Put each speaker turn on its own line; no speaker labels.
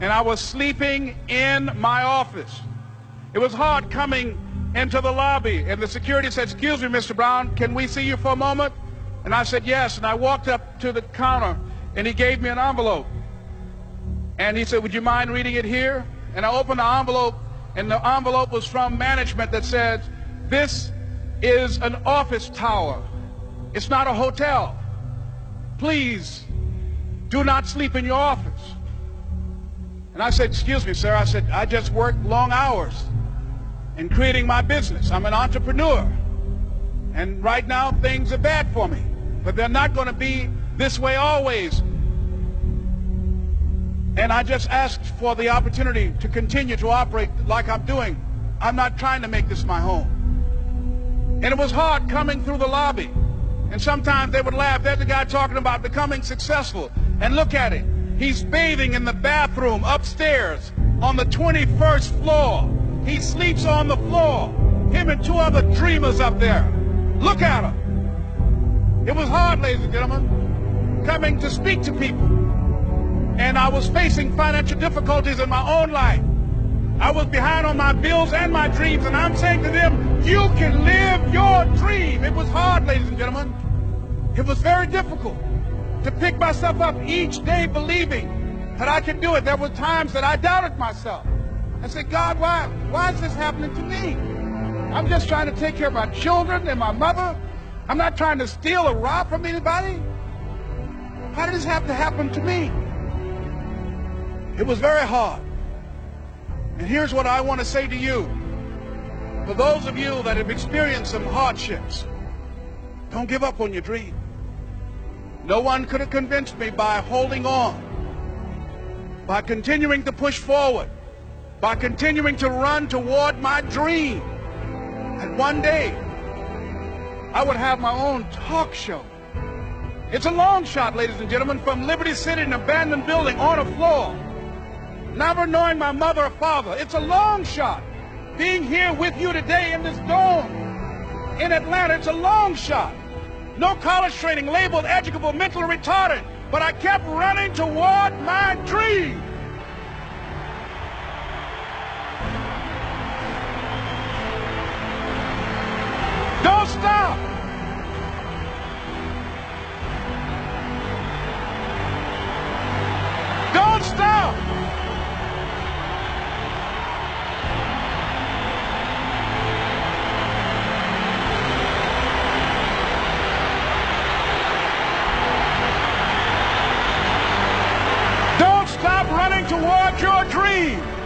and I was sleeping in my office. It was hard coming into the lobby, and the security said, excuse me, Mr. Brown, can we see you for a moment? And I said, yes, and I walked up to the counter, and he gave me an envelope. And he said, would you mind reading it here? And I opened the envelope, and the envelope was from management that said, this is an office tower. It's not a hotel. Please do not sleep in your office. And I said, excuse me, sir. I said, I just work long hours in creating my business. I'm an entrepreneur. And right now things are bad for me. But they're not going to be this way always. And I just asked for the opportunity to continue to operate like I'm doing. I'm not trying to make this my home. And it was hard coming through the lobby. And sometimes they would laugh. There's a guy talking about becoming successful. And look at it. He's bathing in the bathroom upstairs on the 21st floor. He sleeps on the floor. Him and two other dreamers up there. Look at him. It was hard, ladies and gentlemen, coming to speak to people. And I was facing financial difficulties in my own life. I was behind on my bills and my dreams, and I'm saying to them, you can live your dream. It was hard, ladies and gentlemen. It was very difficult to pick myself up each day believing that I could do it. There were times that I doubted myself. I said, God, why, why is this happening to me? I'm just trying to take care of my children and my mother. I'm not trying to steal or rob from anybody. Why did this have to happen to me? It was very hard. And here's what I want to say to you. For those of you that have experienced some hardships, don't give up on your dream. No one could have convinced me by holding on, by continuing to push forward, by continuing to run toward my dream. And one day, I would have my own talk show. It's a long shot, ladies and gentlemen, from Liberty City, an abandoned building on a floor. Never knowing my mother or father. It's a long shot. Being here with you today in this dome in Atlanta, it's a long shot. No college training, labeled educable, mentally retarded. But I kept running toward my dream. Don't